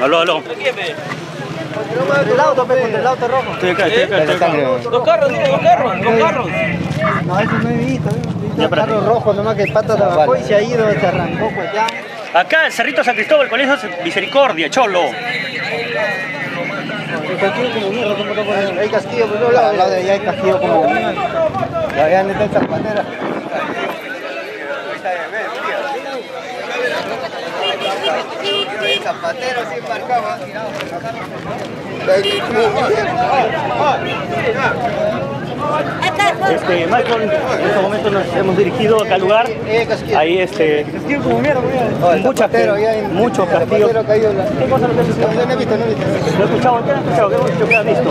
Aló, aló. El auto, pe, contra el auto rojo. Estoy acá, estoy acá, estoy acá. Dos carros, tiene dos carros, dos carros. No, eso no he visto. He visto carro rojo, nomás que el pata trabajó y se ha ido, se arrancó, pues ya. Acá, el Cerrito San Cristóbal, Colegio Misericordia, Cholo. El casquillo como mierda, ¿cómo te pones? Hay casquillo por todos lados. Al lado de allá hay casquillo como mierda. Y allá donde está el zapatero. El zapatero sí marcaba. Este, Michael, en este momento nos hemos dirigido acá al lugar. Eh. Ahí, este, en- muchos la- ¿Qué cosa lo que has No, he visto, no he visto. ¿Lo he escuchado? ¿Qué has escuchado? ¿Qué has visto?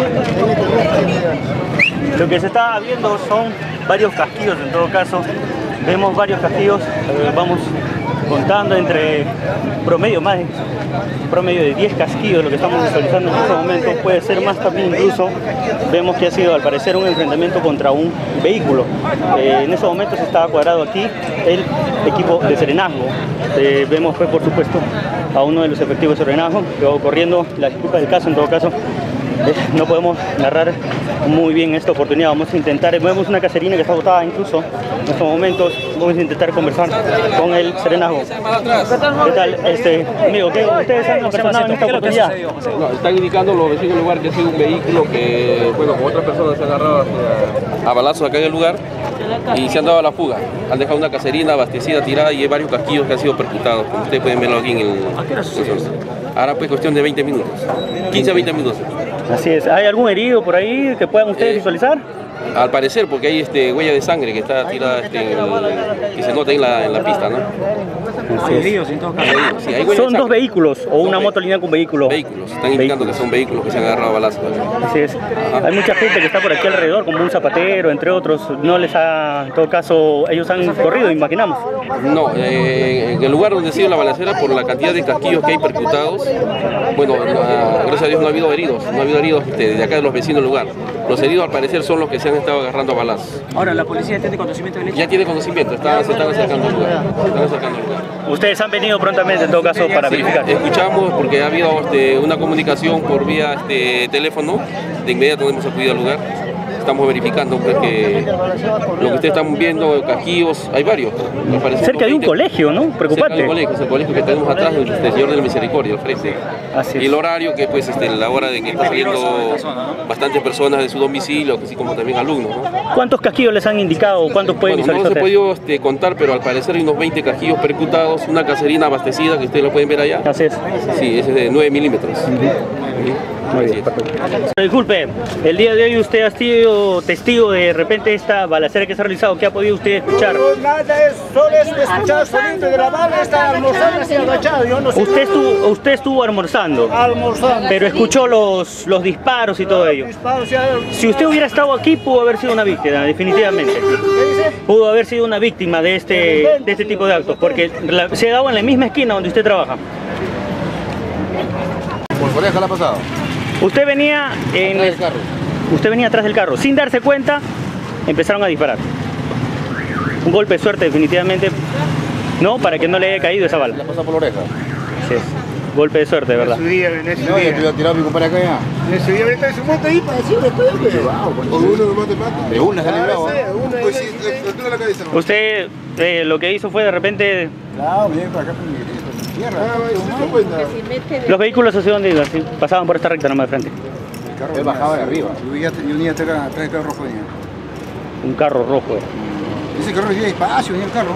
Lo que se está viendo son varios casquillos en todo caso. Vemos varios casquillos, eh, vamos contando entre promedio más promedio de 10 casquillos lo que estamos visualizando en este momento, puede ser más también incluso. Vemos que ha sido al parecer un enfrentamiento contra un vehículo. Eh, en ese momento se estaba cuadrado aquí el equipo de serenazgo. Eh, vemos pues por supuesto a uno de los efectivos de serenazgo que va corriendo la disculpa del caso en todo caso. Eh, no podemos narrar muy bien esta oportunidad. Vamos a intentar, vemos una caserina que está botada incluso en estos momentos. Vamos a intentar conversar con el serenazgo. ¿Qué tal, este, amigo? ¿qué, ¿Ustedes han personado en esta oportunidad? No, están indicando los vecinos del lugar que ha sido un vehículo que, bueno, con otras personas se han agarrado hacia- a balazos acá en el lugar y se han dado a la fuga. Han dejado una caserina abastecida, tirada y hay varios casquillos que han sido percutados, como ustedes pueden verlo aquí en el... Ahora pues cuestión de 20 minutos, 15 a 20 minutos. Así es. ¿Hay algún herido por ahí que puedan ustedes Eh, visualizar? Al parecer, porque hay este, huella de sangre que está tirada este, en el- que se nota ahí en la, en la pista, ¿no? Sí, hay Son dos vehículos o una moto línea con vehículo. Vehículos, están indicando que son vehículos que se han agarrado a balazos. Así es. Hay mucha gente que está por aquí alrededor, como un zapatero, entre otros. No les ha, en todo caso, ellos han corrido, imaginamos. No, eh, en el lugar donde ha sido la balacera, por la cantidad de casquillos que hay percutados, bueno, ah, gracias a Dios no ha habido heridos, no ha habido heridos este, de acá de los vecinos del lugar. Los heridos al parecer son los que se han estado agarrando a balazos. Ahora, ¿la policía tiene conocimiento del hecho? Ya tiene conocimiento, está- se están acercando al lugar. se están acercando al lugar. Ustedes han venido prontamente, en todo caso, para Sí, verificar. escuchamos porque ha habido este, una comunicación por vía este, teléfono, de inmediato hemos acudido al lugar. Estamos verificando pues, que lo que ustedes están viendo, casquillos, hay varios. parece Cerca de un 20. colegio, ¿no? Cerca Preocupante. colegio, es el colegio que tenemos atrás del este, Señor de la Misericordia, al frente. Así es. Y el horario que pues este, la hora de que están saliendo bastantes personas de su domicilio, así como también alumnos. ¿no? ¿Cuántos casquillos les han indicado? ¿Cuántos pueden Bueno, no se ha podido este, contar, pero al parecer hay unos 20 casquillos percutados, una caserina abastecida que ustedes lo pueden ver allá. Así es. Sí, ese es de 9 milímetros. Muy bien. Disculpe, el día de hoy usted ha sido testigo de repente esta balacera que se ha realizado. ¿Qué ha podido usted escuchar? Nada es, solo es escuchar sonido de la bala, está almorzando así agachado, yo no sé. Usted estuvo, usted estuvo almorzando, Almorzando. pero escuchó los, los disparos y todo ello. Si usted hubiera estado aquí, pudo haber sido una víctima, definitivamente. Pudo haber sido una víctima de este, de este tipo de actos, porque la- se ha dado en la misma esquina donde usted trabaja. Por la ha pasado. Usted venía en Atrás del carro. usted venía atrás del carro, sin darse cuenta, empezaron a disparar. Un golpe de suerte definitivamente, no, para que no le haya caído esa bala. La ha pasado por la oreja. Es. Golpe de suerte, verdad. En ese día, en ese No, ya te día. iba a tirar a mi compadre acá ya. En ese día, ahorita en su moto ahí, para decirle, estoy Por uno nomás te mata. De una sale bravo. Pues sí, altura la cabeza Usted eh, lo que hizo fue de repente Claro, bien para acá Tierra. los vehículos hacia dónde iban, Sí, pasaban por esta recta nomás de frente. Él bajaba de arriba. Yo ya tenía atrás atrás del carro rojo. venía. Un carro rojo. Ese carro venía despacio, venía el carro.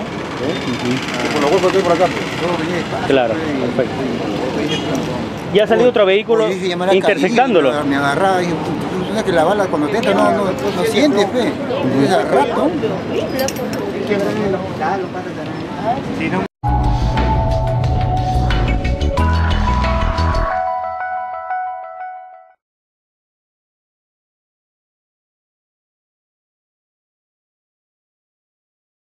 Por los que hay por acá. pues. Todo venía despacio. Claro, perfecto. Y ha salido otro vehículo. Carlito, Me agarraba y dije, tú tú sabes que la bala cuando te entra no, no, no sientes, al rato.